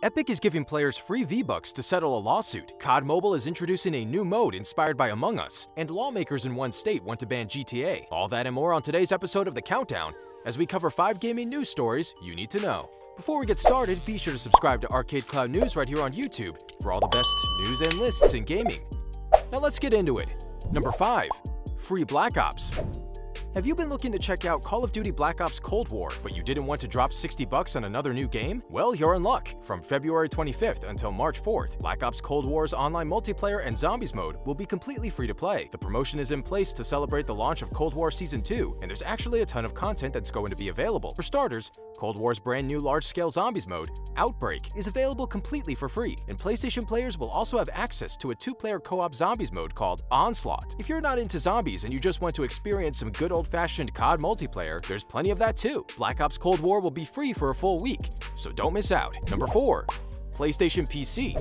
Epic is giving players free V-Bucks to settle a lawsuit. COD Mobile is introducing a new mode inspired by Among Us, and lawmakers in one state want to ban GTA. All that and more on today's episode of The Countdown, as we cover 5 gaming news stories you need to know. Before we get started, be sure to subscribe to Arcade Cloud News right here on YouTube for all the best news and lists in gaming. Now let's get into it. Number 5. Free Black Ops have you been looking to check out Call of Duty Black Ops Cold War, but you didn't want to drop 60 bucks on another new game? Well, you're in luck. From February 25th until March 4th, Black Ops Cold War's online multiplayer and zombies mode will be completely free to play. The promotion is in place to celebrate the launch of Cold War Season 2, and there's actually a ton of content that's going to be available. For starters, Cold War's brand new large-scale zombies mode, Outbreak, is available completely for free, and PlayStation players will also have access to a two-player co-op zombies mode called Onslaught. If you're not into zombies and you just want to experience some good old-fashioned COD multiplayer, there's plenty of that too. Black Ops Cold War will be free for a full week, so don't miss out. Number 4. PlayStation PC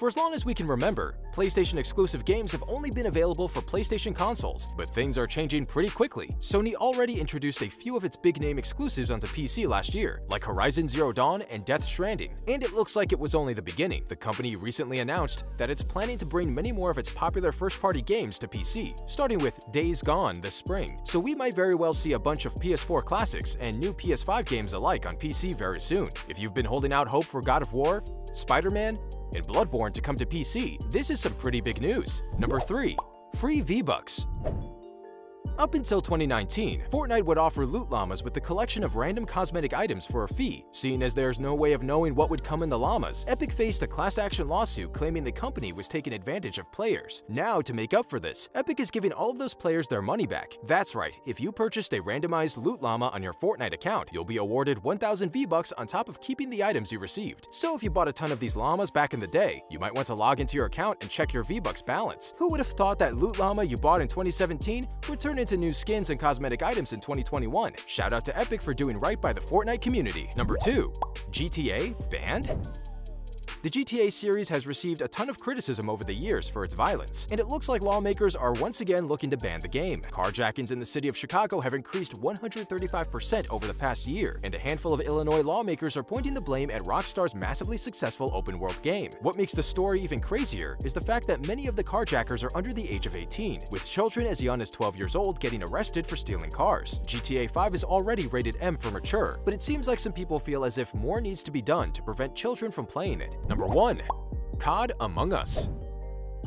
for as long as we can remember, PlayStation exclusive games have only been available for PlayStation consoles, but things are changing pretty quickly. Sony already introduced a few of its big-name exclusives onto PC last year, like Horizon Zero Dawn and Death Stranding, and it looks like it was only the beginning. The company recently announced that it's planning to bring many more of its popular first-party games to PC, starting with Days Gone this spring. So we might very well see a bunch of PS4 classics and new PS5 games alike on PC very soon. If you've been holding out hope for God of War, Spider-Man, and Bloodborne to come to PC, this is some pretty big news. Number 3. Free V-Bucks up until 2019, Fortnite would offer loot llamas with the collection of random cosmetic items for a fee. Seeing as there's no way of knowing what would come in the llamas, Epic faced a class action lawsuit claiming the company was taking advantage of players. Now, to make up for this, Epic is giving all of those players their money back. That's right, if you purchased a randomized loot llama on your Fortnite account, you'll be awarded 1000 V-Bucks on top of keeping the items you received. So if you bought a ton of these llamas back in the day, you might want to log into your account and check your V-Bucks balance. Who would have thought that loot llama you bought in 2017 would turn into into new skins and cosmetic items in 2021. Shout out to Epic for doing right by the Fortnite community. Number 2. GTA banned? The GTA series has received a ton of criticism over the years for its violence, and it looks like lawmakers are once again looking to ban the game. Carjackings in the city of Chicago have increased 135% over the past year, and a handful of Illinois lawmakers are pointing the blame at Rockstar's massively successful open-world game. What makes the story even crazier is the fact that many of the carjackers are under the age of 18, with children as young as 12 years old getting arrested for stealing cars. GTA 5 is already rated M for mature, but it seems like some people feel as if more needs to be done to prevent children from playing it. Number 1. COD Among Us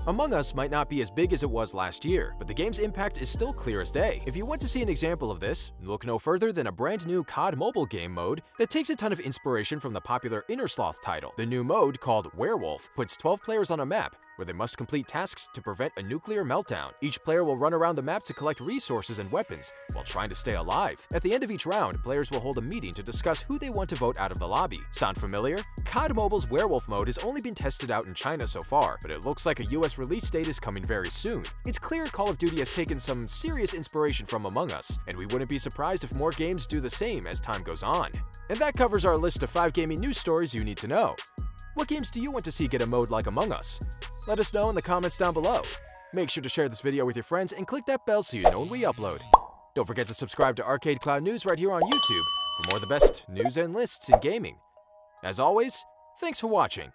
among Us might not be as big as it was last year, but the game's impact is still clear as day. If you want to see an example of this, look no further than a brand new COD mobile game mode that takes a ton of inspiration from the popular Innersloth title. The new mode, called Werewolf, puts 12 players on a map where they must complete tasks to prevent a nuclear meltdown. Each player will run around the map to collect resources and weapons while trying to stay alive. At the end of each round, players will hold a meeting to discuss who they want to vote out of the lobby. Sound familiar? COD Mobile's Werewolf mode has only been tested out in China so far, but it looks like a US release date is coming very soon. It's clear Call of Duty has taken some serious inspiration from Among Us, and we wouldn't be surprised if more games do the same as time goes on. And that covers our list of 5 gaming news stories you need to know. What games do you want to see get a mode like Among Us? Let us know in the comments down below. Make sure to share this video with your friends and click that bell so you know when we upload. Don't forget to subscribe to Arcade Cloud News right here on YouTube for more of the best news and lists in gaming. As always, thanks for watching.